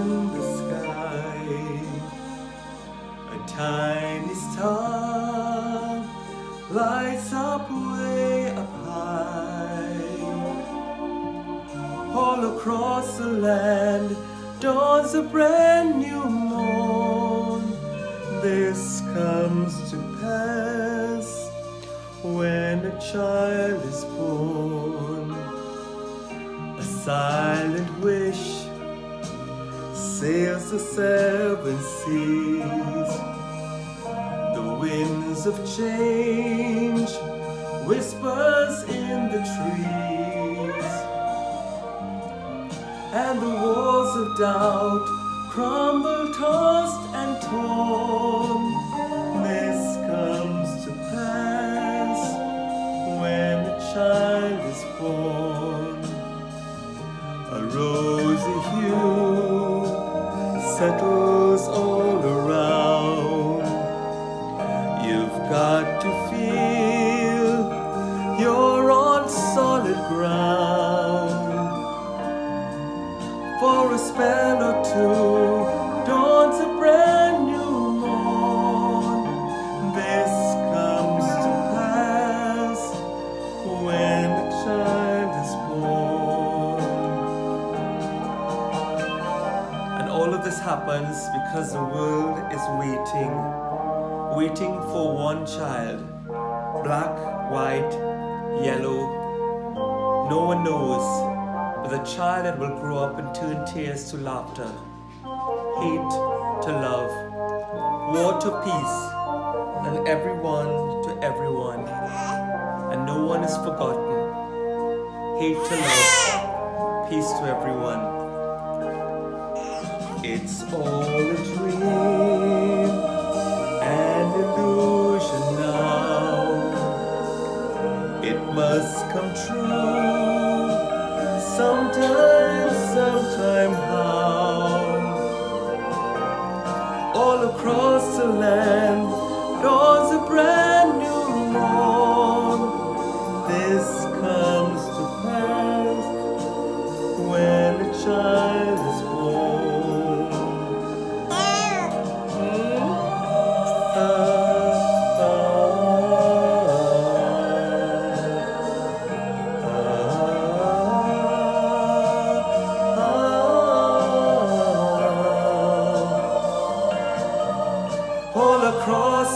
in the sky. A tiny star lights up way up high. All across the land dawns a brand new morn. This comes to pass when a child is born. A silent wave sails the seven seas. The winds of change whispers in the trees. And the walls of doubt crumble tossed and torn. This comes to pass when a child is born. A rosy hue settles all around. You've got to feel you're on solid ground. For a spell or two this happens because the world is waiting, waiting for one child. Black, white, yellow. No one knows, but the child that will grow up and turn tears to laughter, hate to love, war to peace, and everyone to everyone. And no one is forgotten. Hate to love, peace to everyone. It's all a dream, an illusion now. It must come true sometime, sometime how. All across the land dawns a brand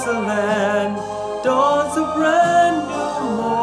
porcelain dawns a brand new morning.